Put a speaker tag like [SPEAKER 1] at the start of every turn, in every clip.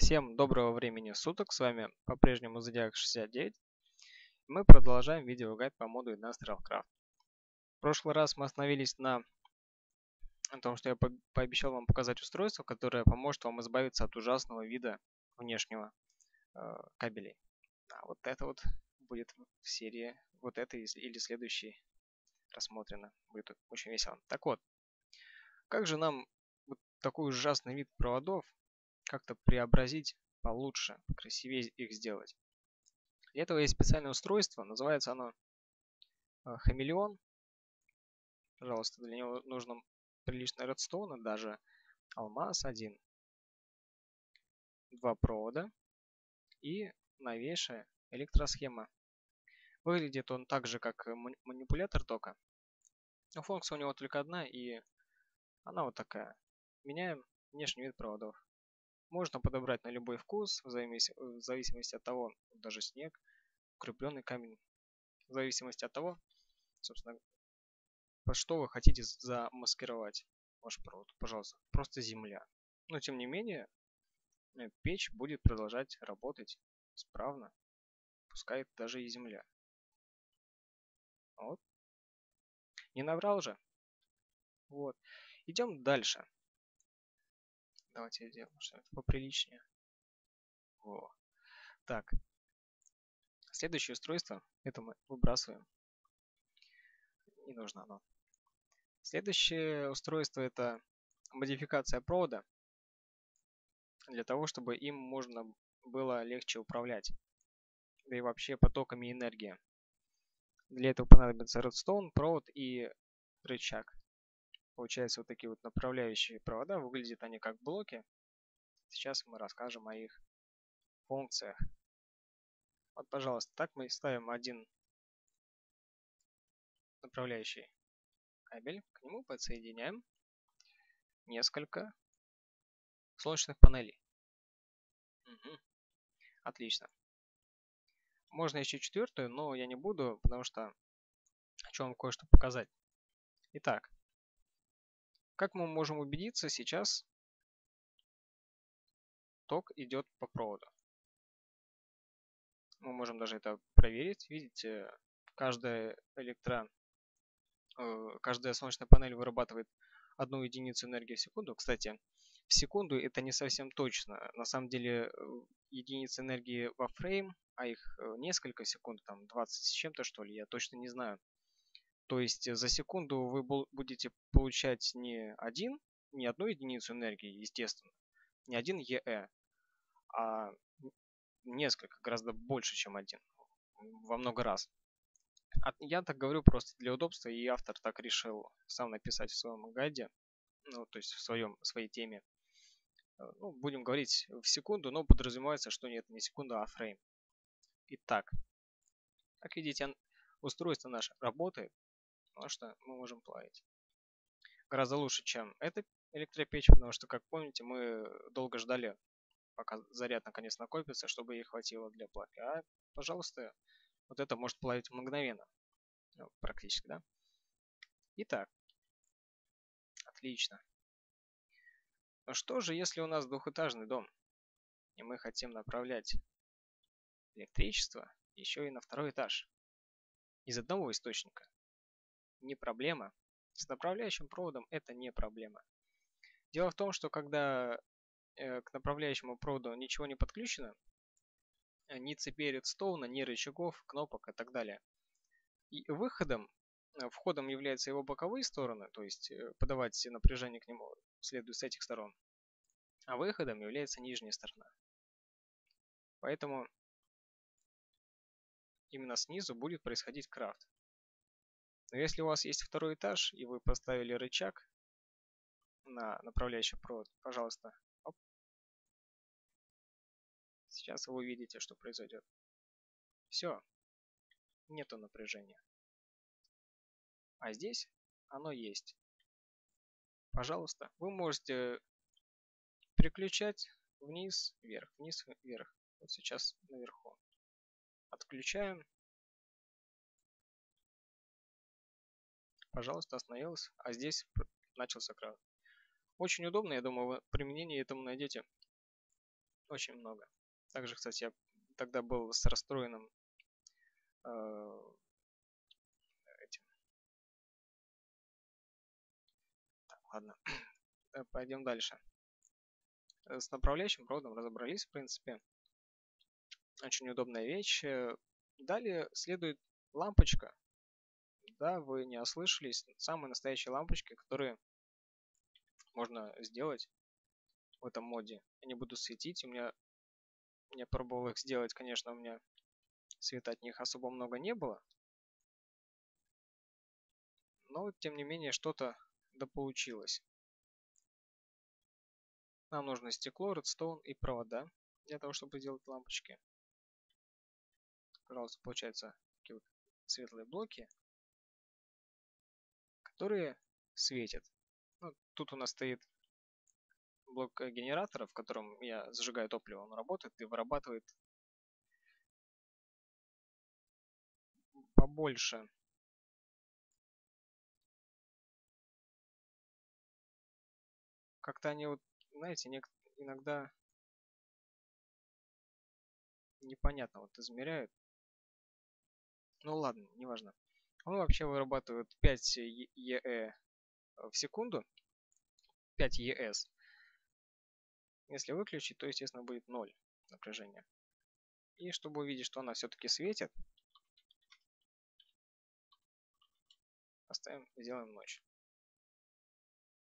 [SPEAKER 1] Всем доброго времени суток, с вами по-прежнему Зодиак 69. Мы продолжаем видеогайд по моду Industrial Craft. В прошлый раз мы остановились на том, что я по пообещал вам показать устройство, которое поможет вам избавиться от ужасного вида внешнего э, кабелей. А вот это вот будет в серии, вот это или следующий рассмотрено. Будет очень весело. Так вот, как же нам вот такой ужасный вид проводов как-то преобразить получше, красивее их сделать. Для этого есть специальное устройство, называется оно э, хамелеон. Пожалуйста, для него нужно прилично редстоуна, даже алмаз один, два провода и новейшая электросхема. Выглядит он так же, как манипулятор тока, но функция у него только одна и она вот такая. Меняем внешний вид проводов. Можно подобрать на любой вкус, в зависимости от того, даже снег, укрепленный камень, в зависимости от того, собственно, что вы хотите замаскировать ваш провод. Пожалуйста, просто земля. Но тем не менее, э, печь будет продолжать работать справно, пускай даже и земля. Вот. Не наврал же? Вот. Идем дальше. Давайте я сделаю что-нибудь поприличнее. Во. Так. Следующее устройство. Это мы выбрасываем. Не нужно оно. Следующее устройство это модификация провода. Для того, чтобы им можно было легче управлять. Да и вообще потоками энергии. Для этого понадобится редстоун, провод и рычаг. Получается вот такие вот направляющие провода. Выглядят они как блоки. Сейчас мы расскажем о их функциях. Вот, пожалуйста, так мы ставим один направляющий кабель. К нему подсоединяем несколько солнечных панелей. Угу. Отлично. Можно еще четвертую, но я не буду, потому что хочу вам кое-что показать. Итак, как мы можем убедиться, сейчас ток идет по проводу. Мы можем даже это проверить. Видите, каждая электро... Э, каждая солнечная панель вырабатывает одну единицу энергии в секунду. Кстати, в секунду это не совсем точно. На самом деле э, единица энергии во фрейм, а их э, несколько секунд, там 20 с чем-то что ли, я точно не знаю. То есть э, за секунду вы будете получать не один, не одну единицу энергии, естественно, не один ЕЭ, а несколько, гораздо больше, чем один, во много раз. Я так говорю просто для удобства, и автор так решил сам написать в своем гайде, ну, то есть в своем, своей теме. Э, ну, будем говорить в секунду, но подразумевается, что нет, не секунда, а фрейм. Итак, как видите, устройство наше работает, потому что мы можем плавить. Гораздо лучше, чем эта электропечь, потому что, как помните, мы долго ждали, пока заряд наконец накопится, чтобы ей хватило для плавки. А, пожалуйста, вот это может плавить мгновенно. Ну, практически, да? Итак, отлично. Но что же, если у нас двухэтажный дом, и мы хотим направлять электричество еще и на второй этаж из одного источника? Не проблема. С направляющим проводом это не проблема. Дело в том, что когда э, к направляющему проводу ничего не подключено, э, ни цепи редстоуна, ни рычагов, кнопок и так далее. И выходом, э, входом являются его боковые стороны, то есть подавать напряжение к нему следует с этих сторон. А выходом является нижняя сторона. Поэтому именно снизу будет происходить крафт. Но если у вас есть второй этаж, и вы поставили рычаг на направляющий провод, пожалуйста, оп. Сейчас вы увидите, что произойдет. Все, нету напряжения. А здесь оно есть. Пожалуйста, вы можете переключать вниз, вверх, вниз, вверх. Вот сейчас наверху. Отключаем пожалуйста, остановилась, а здесь начался кран. Очень удобно, я думаю, вы применение этому найдете Очень много. Также, кстати, я тогда был с расстроенным э, этим. Так, ладно. Э, пойдем дальше. Э, с направляющим проводом разобрались, в принципе. Очень удобная вещь. Э, далее следует лампочка. Да, вы не ослышались. Самые настоящие лампочки, которые можно сделать в этом моде. Они будут светить. У меня я пробовал их сделать, конечно, у меня света от них особо много не было. Но, тем не менее, что-то да получилось. Нам нужно стекло, редстоун и провода для того, чтобы сделать лампочки. Пожалуйста, получается такие вот светлые блоки, которые светят. Ну, тут у нас стоит блок генератора, в котором я зажигаю топливо, он работает и вырабатывает побольше как-то они вот, знаете, иногда непонятно вот измеряют. Ну ладно, неважно. Он вообще вырабатывает 5 ЕЭ в секунду, 5 ЕС. Если выключить, то, естественно, будет 0 напряжения. И чтобы увидеть, что она все-таки светит, поставим, сделаем ночь.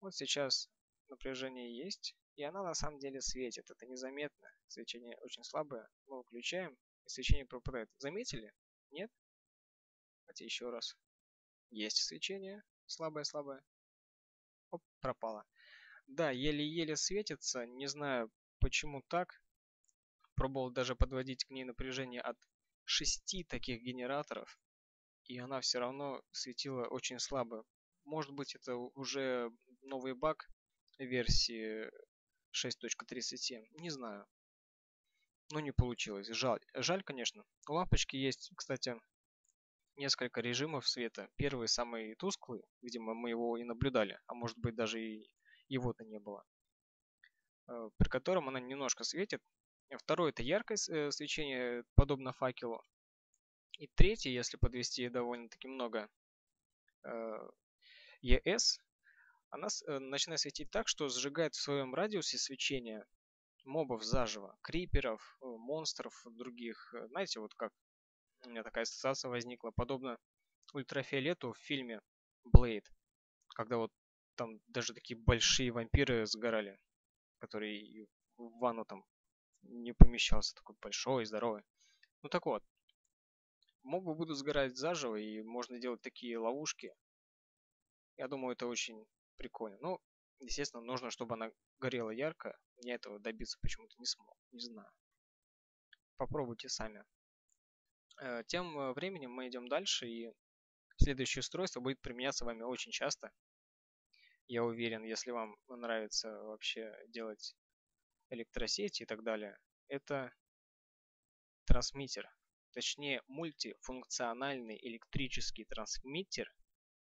[SPEAKER 1] Вот сейчас напряжение есть, и она на самом деле светит. Это незаметно. Свечение очень слабое. Мы выключаем, и свечение пропадает. Заметили? Нет? Хотя еще раз. Есть свечение. Слабое-слабое. Оп, пропало. Да, еле-еле светится, не знаю почему так. Пробовал даже подводить к ней напряжение от шести таких генераторов, и она все равно светила очень слабо. Может быть это уже новый баг версии 6.37, не знаю. Но не получилось. Жаль, жаль, конечно. У лампочки есть, кстати, несколько режимов света. Первый самый тусклый, видимо, мы его и наблюдали, а может быть даже и его-то не было, э, при котором она немножко светит. Второй это яркое э, свечение, подобно факелу. И третий, если подвести довольно-таки много э, она начинает светить так, что сжигает в своем радиусе свечения мобов заживо, криперов, монстров других. Знаете, вот как у меня такая ассоциация возникла, подобно ультрафиолету в фильме Blade, когда вот там даже такие большие вампиры сгорали, которые в ванну там не помещался, такой большой, здоровый. Ну так вот, мобы будут сгорать заживо, и можно делать такие ловушки. Я думаю, это очень прикольно. Ну, естественно, нужно, чтобы она горела ярко. Я этого добиться почему-то не смог, не знаю. Попробуйте сами. Э, тем э, временем мы идем дальше, и следующее устройство будет применяться вами очень часто я уверен, если вам нравится вообще делать электросети и так далее, это трансмиттер, точнее мультифункциональный электрический трансмиттер,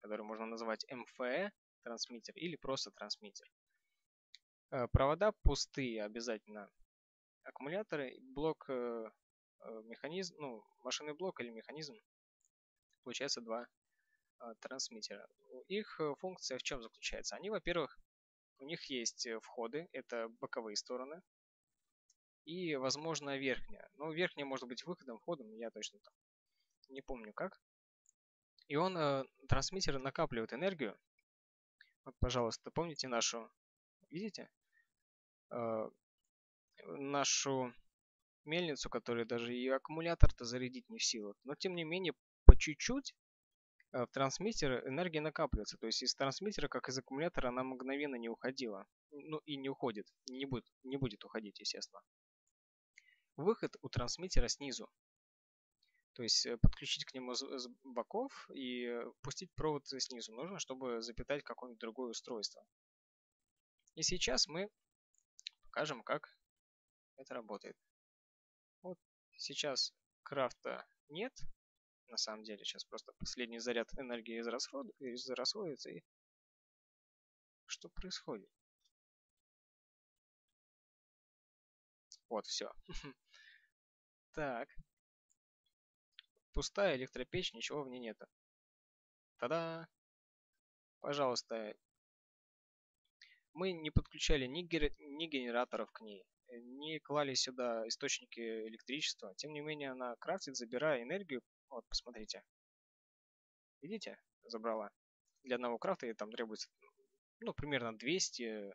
[SPEAKER 1] который можно назвать МФЭ трансмиттер или просто трансмиттер. Э, провода пустые обязательно. Аккумуляторы, блок, механизм, ну, машинный блок или механизм. Получается два а, трансмиттера. Их э, функция в чем заключается? Они, во-первых, у них есть э, входы, это боковые стороны, и, возможно, верхняя. Но верхняя может быть выходом, входом, я точно там не помню как. И он, э, трансмиттер, накапливает энергию. Вот, пожалуйста, помните нашу, видите, э, нашу мельницу, которая даже и аккумулятор-то зарядить не в силах. Но, тем не менее, по чуть-чуть Э, в трансмиттер энергия накапливается. То есть из трансмиттера, как из аккумулятора, она мгновенно не уходила. Ну и не уходит. Не будет, не будет уходить, естественно. Выход у трансмиттера снизу. То есть э, подключить к нему с боков и пустить провод снизу. Нужно, чтобы запитать какое-нибудь другое устройство. И сейчас мы покажем, как это работает. Вот сейчас крафта нет, на самом деле. Сейчас просто последний заряд энергии израсход... израсходуется и... Что происходит? Вот, все. Так. Пустая электропечь, ничего в ней нет. Та-да! Пожалуйста. Мы не подключали ни, ни генераторов к ней, не клали сюда источники электричества. Тем не менее, она крафтит, забирая энергию. Вот, посмотрите. Видите? Забрала. Для одного крафта ей там требуется, ну, примерно 200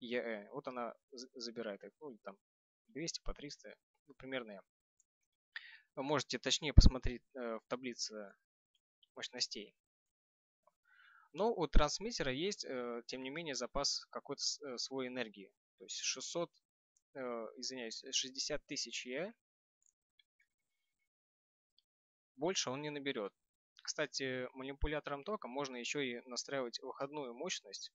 [SPEAKER 1] ЕЭ. Вот она забирает. Ну, там 200 по 300. Ну, примерно. Вы можете точнее посмотреть э, в таблице мощностей. Но у трансмиттера есть, э, тем не менее, запас какой-то э, свой энергии. То есть 600, э, извиняюсь, 60 тысяч Е больше он не наберет. Кстати, манипулятором тока можно еще и настраивать выходную мощность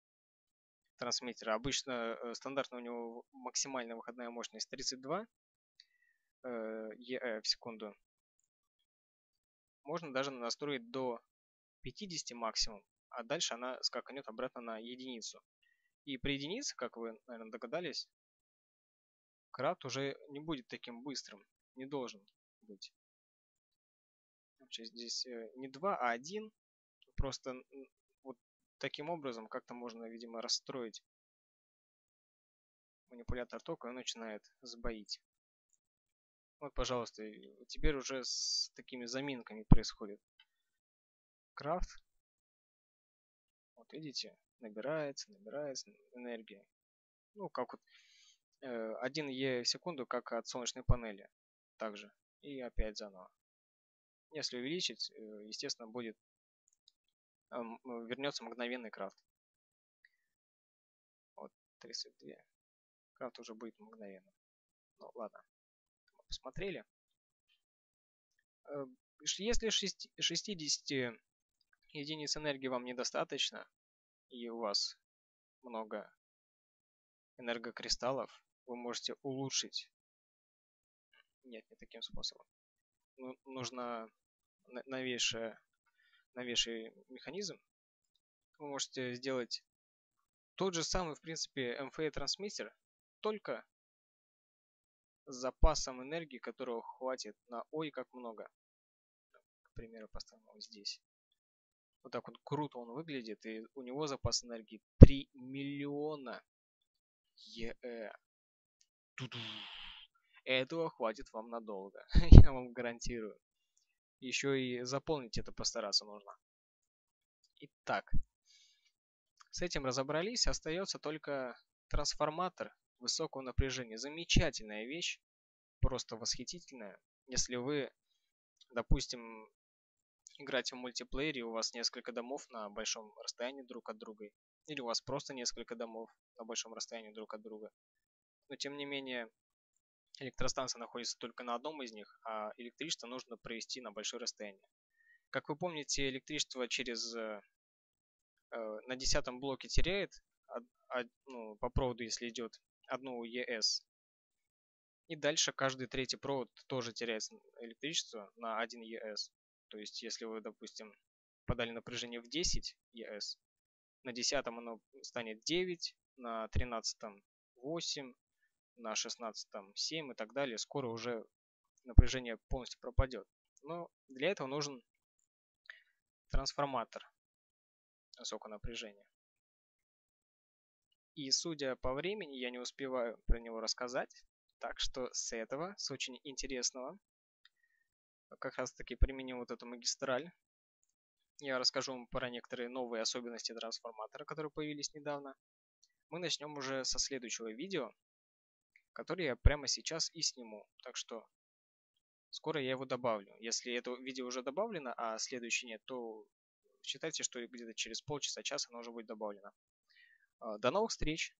[SPEAKER 1] трансмиттера. Обычно стандартно у него максимальная выходная мощность 32 ЕЭ в секунду. Можно даже настроить до 50 максимум а дальше она скаканет обратно на единицу. И при единице, как вы, наверное, догадались, крафт уже не будет таким быстрым, не должен быть. Вообще здесь э, не 2, а 1. Просто вот таким образом как-то можно, видимо, расстроить манипулятор тока, и он начинает сбоить. Вот, пожалуйста, теперь уже с такими заминками происходит. Крафт вот видите, набирается, набирается энергия. Ну, как вот 1 Е в секунду, как от солнечной панели. Также. И опять заново. Если увеличить, э, естественно, будет э, вернется мгновенный крафт. Вот, 32. Крафт уже будет мгновенно. Ну, ладно. Посмотрели. Э, если 60 единиц энергии вам недостаточно, и у вас много энергокристаллов, вы можете улучшить. Нет, не таким способом. Ну, нужно новейший, новейший механизм. Вы можете сделать тот же самый, в принципе, MFA трансмиттер, только с запасом энергии, которого хватит на ой как много. К примеру, поставим его здесь. Вот так вот круто он выглядит. И у него запас энергии 3 миллиона ЕЭ. Этого хватит вам надолго. Я вам гарантирую. Еще и заполнить это постараться нужно. Итак. С этим разобрались. Остается только трансформатор высокого напряжения. Замечательная вещь. Просто восхитительная. Если вы, допустим, играть в мультиплеере, у вас несколько домов на большом расстоянии друг от друга, или у вас просто несколько домов на большом расстоянии друг от друга. Но тем не менее, электростанция находится только на одном из них, а электричество нужно провести на большое расстояние. Как вы помните, электричество через э, э на десятом блоке теряет а, а, ну, по проводу, если идет одну ЕС. И дальше каждый третий провод тоже теряет электричество на 1 ЕС. То есть, если вы, допустим, подали напряжение в 10 ЕС, на 10 оно станет 9, на 13 8, на 16 7 и так далее. Скоро уже напряжение полностью пропадет. Но для этого нужен трансформатор высокого напряжения. И судя по времени, я не успеваю про него рассказать. Так что с этого, с очень интересного, как раз таки применим вот эту магистраль. Я расскажу вам про некоторые новые особенности трансформатора, которые появились недавно. Мы начнем уже со следующего видео, которое я прямо сейчас и сниму. Так что скоро я его добавлю. Если это видео уже добавлено, а следующее нет, то считайте, что где-то через полчаса-час оно уже будет добавлено. А, до новых встреч!